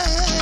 Piénsalo